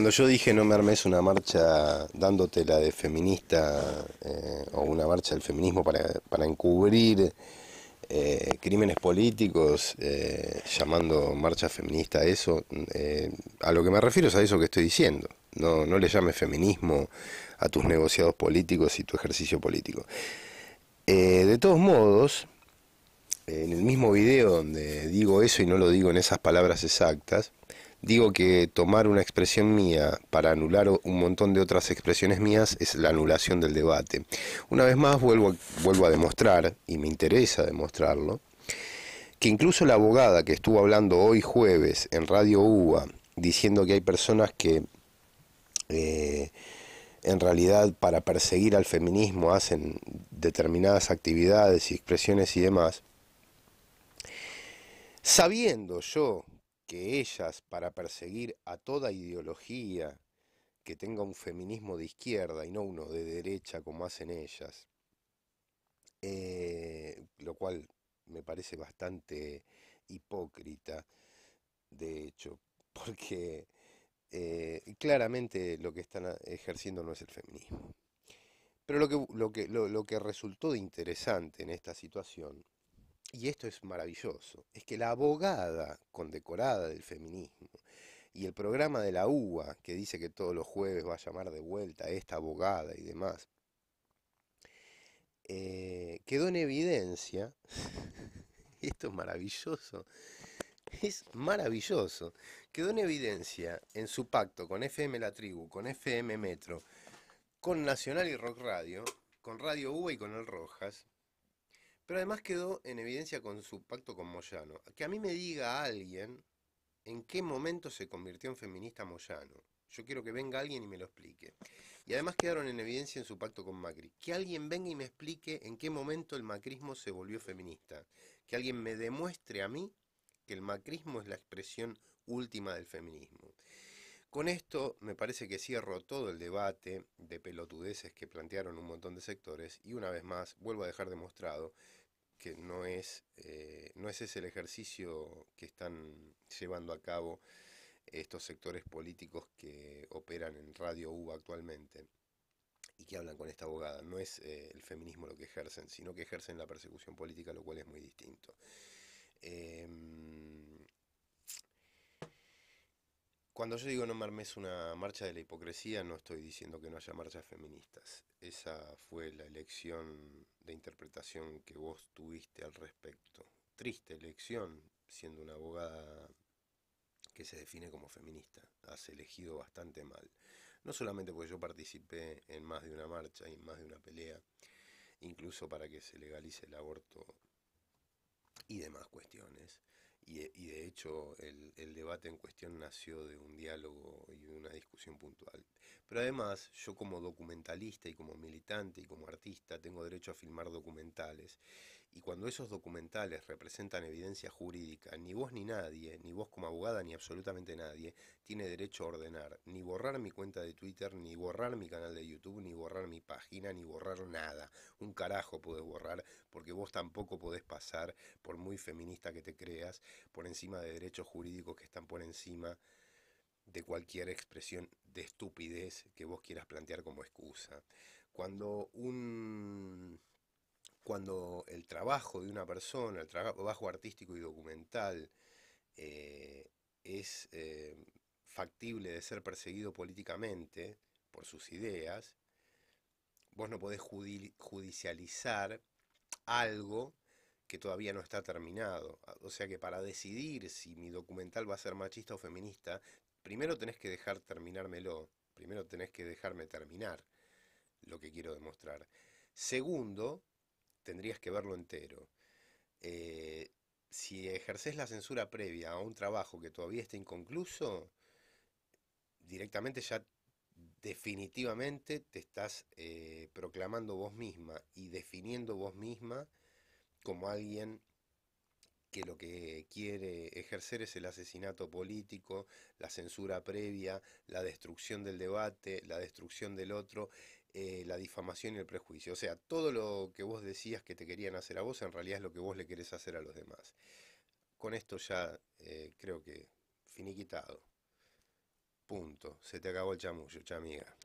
Cuando yo dije no me armes una marcha dándote la de feminista eh, o una marcha del feminismo para, para encubrir eh, crímenes políticos, eh, llamando marcha feminista a eso, a lo que me refiero es a eso que estoy diciendo. No, no le llames feminismo a tus negociados políticos y tu ejercicio político. de todos modos, en el mismo video donde digo eso y no lo digo en esas palabras exactas, digo que tomar una expresión mía para anular un montón de otras expresiones mías es la anulación del debate. Una vez más vuelvo, vuelvo a demostrar, y me interesa demostrarlo, que incluso la abogada que estuvo hablando hoy jueves en Radio UBA, diciendo que hay personas que eh, en realidad para perseguir al feminismo hacen determinadas actividades y expresiones y demás, sabiendo yo que ellas, para perseguir a toda ideología que tenga un feminismo de izquierda y no uno de derecha como hacen ellas, eh, lo cual me parece bastante hipócrita, de hecho, porque eh, claramente lo que están ejerciendo no es el feminismo. Pero lo que, lo, que, lo que resultó de interesante en esta situación y esto es maravilloso, es que la abogada condecorada del feminismo y el programa de la UBA, que dice que todos los jueves va a llamar de vuelta a esta abogada y demás, eh, quedó en evidencia, esto es maravilloso, es maravilloso, quedó en evidencia en su pacto con FM La Tribu, con FM Metro, con Nacional y Rock Radio, con Radio UBA y con El Rojas, pero además quedó en evidencia con su pacto con Moyano. Que a mí me diga alguien en qué momento se convirtió en feminista Moyano. Yo quiero que venga alguien y me lo explique. Y además quedaron en evidencia en su pacto con Macri. Que alguien venga y me explique en qué momento el macrismo se volvió feminista. Que alguien me demuestre a mí que el macrismo es la expresión última del feminismo. Con esto me parece que cierro todo el debate de pelotudeces que plantearon un montón de sectores y una vez más vuelvo a dejar demostrado que no es, eh, no es ese el ejercicio que están llevando a cabo estos sectores políticos que operan en Radio UBA actualmente y que hablan con esta abogada. No es eh, el feminismo lo que ejercen, sino que ejercen la persecución política, lo cual es muy distinto. Em, cuando yo digo no me armes una marcha de la hipocresía, no estoy diciendo que no haya marchas feministas. Esa fue la elección de interpretación que vos tuviste al respecto. Triste elección, siendo una abogada que se define como feminista. Has elegido bastante mal. No solamente porque yo participé en más de una marcha y en más de una pelea, incluso para que se legalice el aborto y demás cuestiones, y, de hecho el, el, debate en cuestión nació de un diálogo y de una discusión puntual. Pero además yo como documentalista y como militante y como artista tengo derecho a filmar documentales y cuando esos documentales representan evidencia jurídica, ni vos ni nadie, ni vos como abogada ni absolutamente nadie, tiene derecho a ordenar ni borrar mi cuenta de Twitter, ni borrar mi canal de YouTube, ni borrar mi página, ni borrar nada. Un carajo podés borrar porque vos tampoco podés pasar, por muy feminista que te creas, por encima de derechos jurídicos que están por encima de cualquier expresión de estupidez que vos quieras plantear como excusa. Cuando un cuando el trabajo de una persona, el trabajo artístico y documental eh, es eh, factible de ser perseguido políticamente por sus ideas, vos no podés judicializar algo que todavía no está terminado. O sea que para decidir si mi documental va a ser machista o feminista, primero tenés que dejar terminármelo, primero tenés que dejarme terminar lo que quiero demostrar. Segundo, tendrías que verlo entero. Eh, si ejerces la censura previa a un trabajo que todavía está inconcluso, directamente ya definitivamente te estás eh, proclamando vos misma y definiendo vos misma como alguien que lo que quiere ejercer es el asesinato político, la censura previa, la destrucción del debate, la destrucción del otro, eh, la difamación y el prejuicio. O sea, todo lo que vos decías que te querían hacer a vos, en realidad es lo que vos le querés hacer a los demás. Con esto ya eh, creo que finiquitado. Punto. Se te acabó el chamullo, chamiga.